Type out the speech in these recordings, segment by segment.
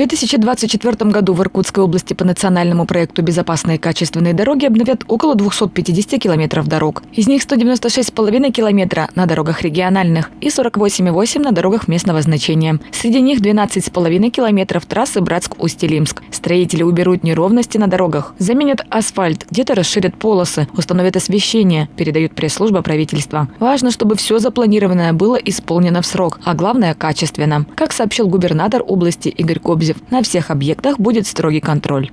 В 2024 году в Иркутской области по национальному проекту «Безопасные качественные дороги» обновят около 250 километров дорог. Из них 196,5 километра на дорогах региональных и 48,8 на дорогах местного значения. Среди них 12,5 километров трассы Братск-Усть-Илимск. Строители уберут неровности на дорогах, заменят асфальт, где-то расширят полосы, установят освещение, передают пресс-служба правительства. Важно, чтобы все запланированное было исполнено в срок, а главное – качественно. Как сообщил губернатор области Игорь Кобзев. На всех объектах будет строгий контроль.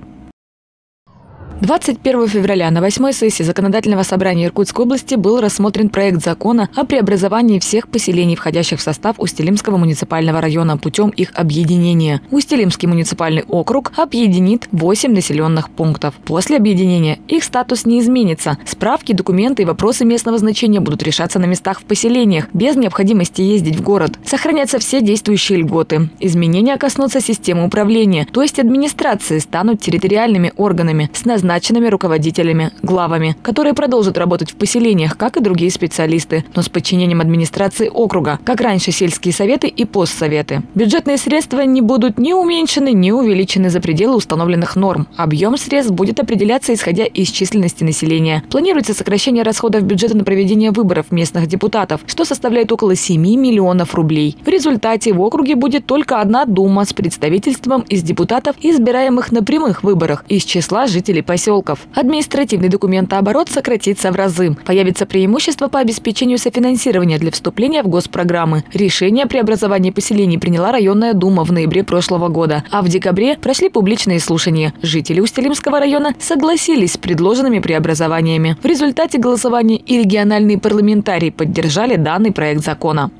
21 февраля на восьмой сессии Законодательного собрания Иркутской области был рассмотрен проект закона о преобразовании всех поселений, входящих в состав Устилимского муниципального района путем их объединения. Устилимский муниципальный округ объединит 8 населенных пунктов. После объединения их статус не изменится. Справки, документы и вопросы местного значения будут решаться на местах в поселениях, без необходимости ездить в город. Сохранятся все действующие льготы. Изменения коснутся системы управления, то есть администрации станут территориальными органами с назначением назначенными руководителями, главами, которые продолжат работать в поселениях, как и другие специалисты, но с подчинением администрации округа, как раньше сельские советы и постсоветы. Бюджетные средства не будут ни уменьшены, ни увеличены за пределы установленных норм. Объем средств будет определяться исходя из численности населения. Планируется сокращение расходов бюджета на проведение выборов местных депутатов, что составляет около 7 миллионов рублей. В результате в округе будет только одна дума с представительством из депутатов, избираемых на прямых выборах из числа жителей поселения поселков. Административный документооборот сократится в разы. Появится преимущество по обеспечению софинансирования для вступления в госпрограммы. Решение о преобразовании поселений приняла районная дума в ноябре прошлого года, а в декабре прошли публичные слушания. Жители Устилимского района согласились с предложенными преобразованиями. В результате голосования и региональные парламентарии поддержали данный проект закона.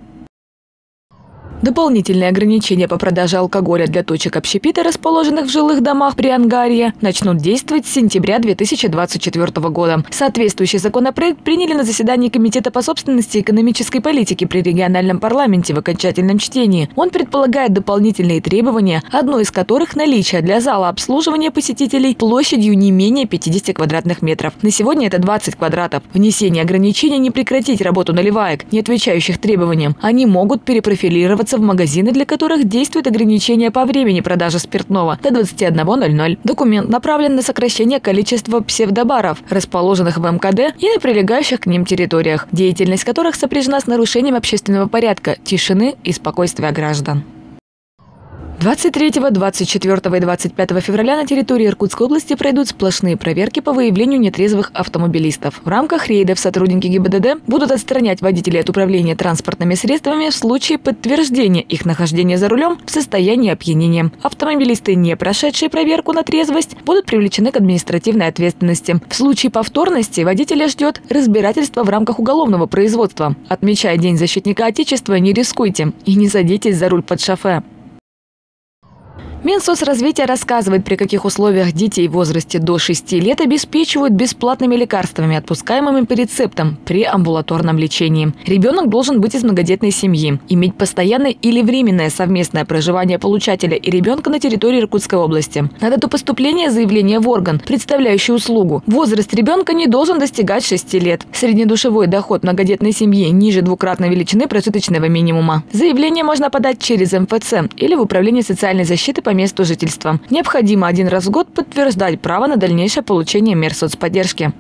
Дополнительные ограничения по продаже алкоголя для точек общепита, расположенных в жилых домах при Ангарии, начнут действовать с сентября 2024 года. Соответствующий законопроект приняли на заседании Комитета по собственности и экономической политике при региональном парламенте в окончательном чтении. Он предполагает дополнительные требования, одно из которых – наличие для зала обслуживания посетителей площадью не менее 50 квадратных метров. На сегодня это 20 квадратов. Внесение ограничений не прекратить работу наливаек, не отвечающих требованиям. Они могут перепрофилироваться в магазины, для которых действует ограничение по времени продажи спиртного до 21.00. Документ направлен на сокращение количества псевдобаров, расположенных в МКД и на прилегающих к ним территориях, деятельность которых сопряжена с нарушением общественного порядка, тишины и спокойствия граждан. 23, 24 и 25 февраля на территории Иркутской области пройдут сплошные проверки по выявлению нетрезвых автомобилистов. В рамках рейдов сотрудники ГИБДД будут отстранять водителей от управления транспортными средствами в случае подтверждения их нахождения за рулем в состоянии опьянения. Автомобилисты, не прошедшие проверку на трезвость, будут привлечены к административной ответственности. В случае повторности водителя ждет разбирательство в рамках уголовного производства. Отмечая День защитника Отечества, не рискуйте и не садитесь за руль под шофе. Минсоцразвитие рассказывает, при каких условиях детей в возрасте до 6 лет обеспечивают бесплатными лекарствами, отпускаемыми по рецептам при амбулаторном лечении. Ребенок должен быть из многодетной семьи, иметь постоянное или временное совместное проживание получателя и ребенка на территории Иркутской области. На дату поступления заявления в орган, представляющий услугу, возраст ребенка не должен достигать 6 лет. Среднедушевой доход многодетной семьи ниже двукратной величины прожиточного минимума. Заявление можно подать через МФЦ или в Управление социальной защиты по месту жительства. Необходимо один раз в год подтверждать право на дальнейшее получение мер соцподдержки.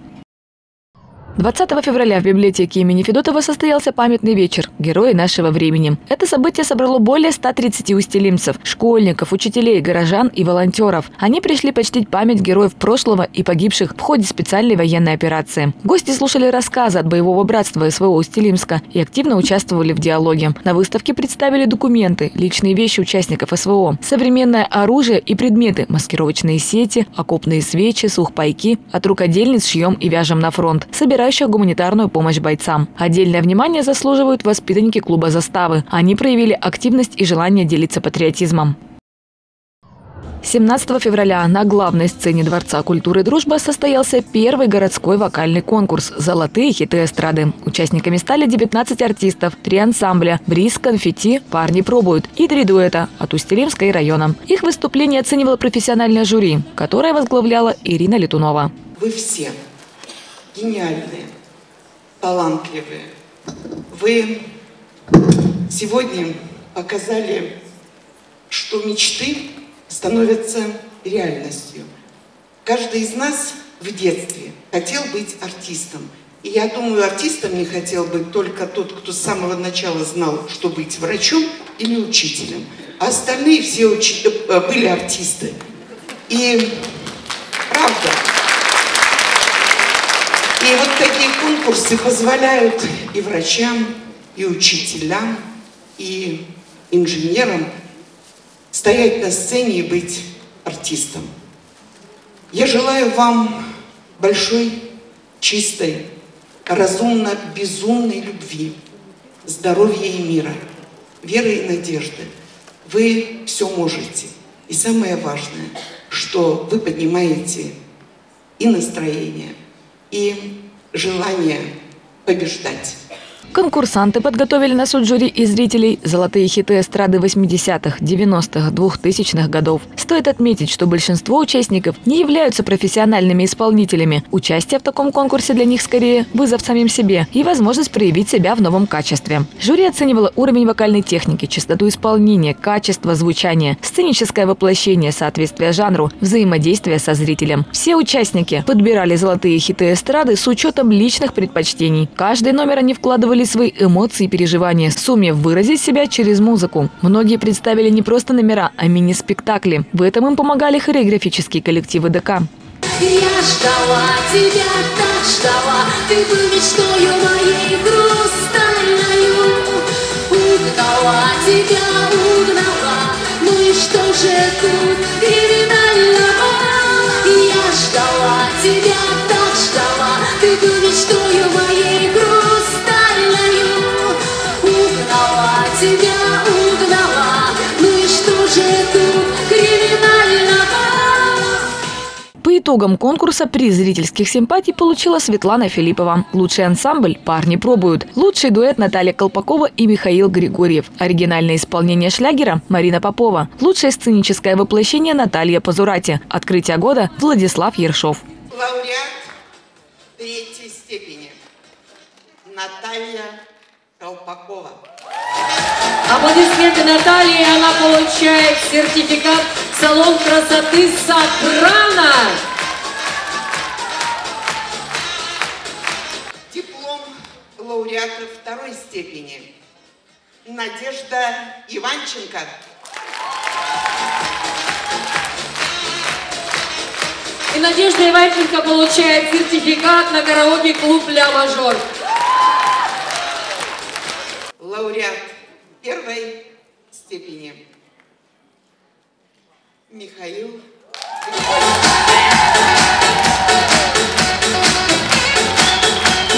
20 февраля в библиотеке имени Федотова состоялся памятный вечер «Герои нашего времени». Это событие собрало более 130 устелимцев, школьников, учителей, горожан и волонтеров. Они пришли почтить память героев прошлого и погибших в ходе специальной военной операции. Гости слушали рассказы от боевого братства СВО Устилимска и активно участвовали в диалоге. На выставке представили документы, личные вещи участников СВО, современное оружие и предметы, маскировочные сети, окопные свечи, сухпайки, от рукодельниц шьем и вяжем на фронт. Собирают оказывающих гуманитарную помощь бойцам. Отдельное внимание заслуживают воспитанники клуба «Заставы». Они проявили активность и желание делиться патриотизмом. 17 февраля на главной сцене Дворца культуры и дружбы состоялся первый городской вокальный конкурс «Золотые хиты эстрады». Участниками стали 19 артистов, три ансамбля «Бриз», «Конфетти», «Парни пробуют» и три дуэта от Устилимска района. Их выступление оценивало профессиональное жюри, которое возглавляла Ирина Летунова. Вы все гениальные, талантливые. Вы сегодня показали, что мечты становятся реальностью. Каждый из нас в детстве хотел быть артистом. И я думаю, артистом не хотел быть только тот, кто с самого начала знал, что быть врачом или учителем. А остальные все учи... Э, были артисты. И И вот такие конкурсы позволяют и врачам, и учителям, и инженерам стоять на сцене и быть артистом. Я желаю вам большой, чистой, разумно безумной любви, здоровья и мира, веры и надежды. Вы все можете. И самое важное, что вы поднимаете и настроение, и желание побеждать. Конкурсанты подготовили на суд жюри и зрителей золотые хиты эстрады 80-х, 90-х, 2000-х годов. Стоит отметить, что большинство участников не являются профессиональными исполнителями. Участие в таком конкурсе для них скорее вызов самим себе и возможность проявить себя в новом качестве. Жюри оценивало уровень вокальной техники, частоту исполнения, качество звучания, сценическое воплощение, соответствие жанру, взаимодействие со зрителем. Все участники подбирали золотые хиты эстрады с учетом личных предпочтений. Каждый номер они вкладывали высказывали свои эмоции и переживания, сумев выразить себя через музыку. Многие представили не просто номера, а мини-спектакли. В этом им помогали хореографические коллективы ДК. Я ждала тебя, так ждала, ты был мечтою моей грустальною. Угнала тебя, итогам конкурса приз зрительских симпатий получила Светлана Филиппова. Лучший ансамбль «Парни пробуют». Лучший дуэт Наталья Колпакова и Михаил Григорьев. Оригинальное исполнение шлягера Марина Попова. Лучшее сценическое воплощение Наталья Пазурати. Открытие года Владислав Ершов. Лауреат третьей степени Наталья Колпакова. Аплодисменты Натальи. Она получает сертификат «Салон красоты Сопрано». Лауреата второй степени Надежда Иванченко. И Надежда Иванченко получает сертификат на караоке-клуб «Ля Мажор». Лауреат первой степени Михаил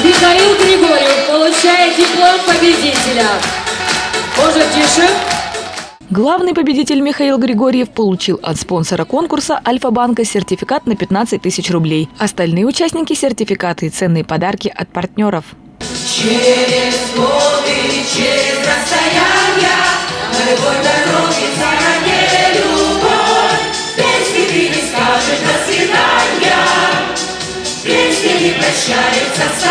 Михаил Григорьев получает диплом победителя. Может, тише? Главный победитель Михаил Григорьев получил от спонсора конкурса Альфа-банка сертификат на 15 тысяч рублей. Остальные участники – сертификаты и ценные подарки от партнеров. Через годы, через расстояние, на любой дороге заранее любовь. Песни ты не скажешь до свидания, песни не прощаются с тобой.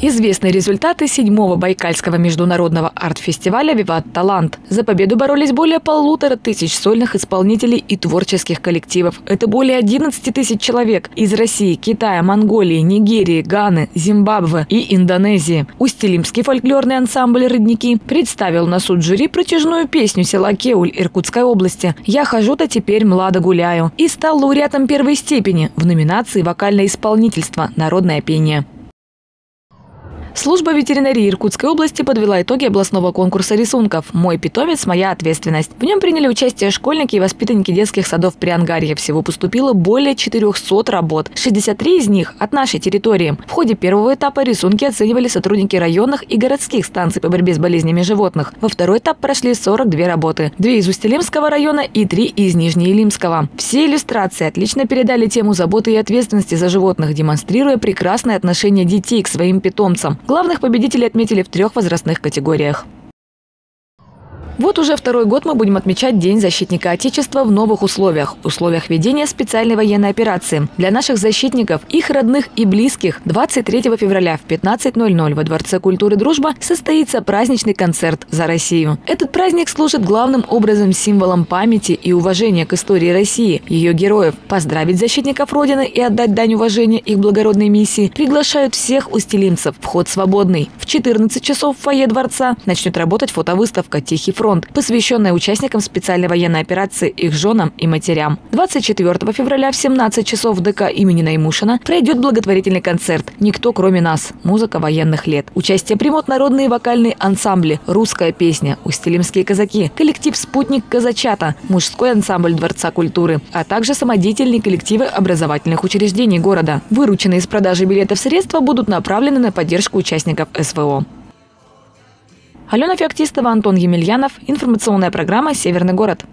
Известны результаты седьмого Байкальского международного арт-фестиваля «Виват Талант». За победу боролись более полутора тысяч сольных исполнителей и творческих коллективов. Это более 11 тысяч человек из России, Китая, Монголии, Нигерии, Ганы, Зимбабве и Индонезии. Устилимский фольклорный ансамбль «Родники» представил на суд жюри протяжную песню села Кеуль Иркутской области «Я хожу-то теперь младо гуляю» и стал лауреатом первой степени в номинации «Вокальное исполнительство. Народное пение». Служба ветеринарии Иркутской области подвела итоги областного конкурса рисунков «Мой питомец. Моя ответственность». В нем приняли участие школьники и воспитанники детских садов Приангарья. Всего поступило более 400 работ. 63 из них от нашей территории. В ходе первого этапа рисунки оценивали сотрудники районных и городских станций по борьбе с болезнями животных. Во второй этап прошли 42 работы. Две из Устилимского района и три из Нижнеилимского. Все иллюстрации отлично передали тему заботы и ответственности за животных, демонстрируя прекрасное отношение детей к своим питомцам. Главных победителей отметили в трех возрастных категориях. Вот уже второй год мы будем отмечать День защитника Отечества в новых условиях, условиях ведения специальной военной операции. Для наших защитников, их родных и близких 23 февраля в 15.00 во Дворце культуры «Дружба» состоится праздничный концерт «За Россию». Этот праздник служит главным образом символом памяти и уважения к истории России, ее героев. Поздравить защитников Родины и отдать дань уважения их благородной миссии приглашают всех устелимцев. Вход свободный. В 14 часов в фойе дворца начнет работать фотовыставка «Тихий фронт», посвященная участникам специальной военной операции, их женам и матерям. 24 февраля в 17 часов в ДК имени Наймушина пройдет благотворительный концерт «Никто, кроме нас. Музыка военных лет». Участие примут народные вокальные ансамбли «Русская песня», «Устилимские казаки», коллектив «Спутник казачата», мужской ансамбль Дворца культуры, а также самодеятельные коллективы образовательных учреждений города. Вырученные из продажи билетов средства будут направлены на поддержку участников СВО. Алена Феоктистова, Антон Емельянов. Информационная программа «Северный город».